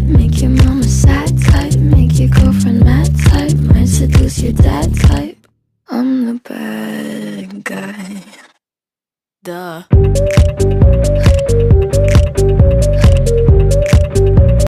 type Make your mama sad type Make your girlfriend mad type Might seduce your dad type. I'm the bad guy. Duh.